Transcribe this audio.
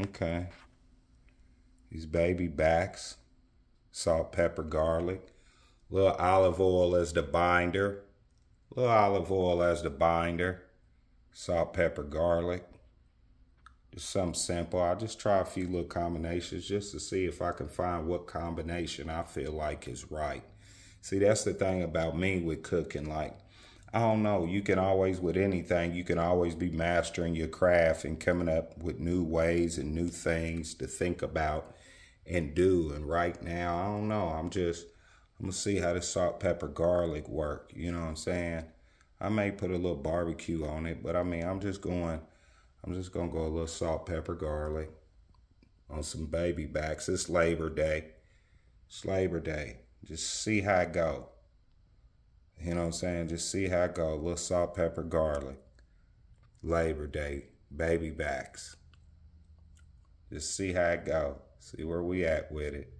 Okay. These baby backs, salt, pepper, garlic, little olive oil as the binder, little olive oil as the binder, salt, pepper, garlic. Just something simple. I just try a few little combinations just to see if I can find what combination I feel like is right. See, that's the thing about me with cooking. Like, I don't know, you can always, with anything, you can always be mastering your craft and coming up with new ways and new things to think about and do. And right now, I don't know, I'm just, I'm gonna see how the salt, pepper, garlic work. You know what I'm saying? I may put a little barbecue on it, but I mean, I'm just going, I'm just gonna go a little salt, pepper, garlic on some baby backs. It's Labor Day. It's Labor Day. Just see how it go. You know what I'm saying? Just see how it go. A little salt, pepper, garlic. Labor Day, baby backs. Just see how it go. See where we at with it.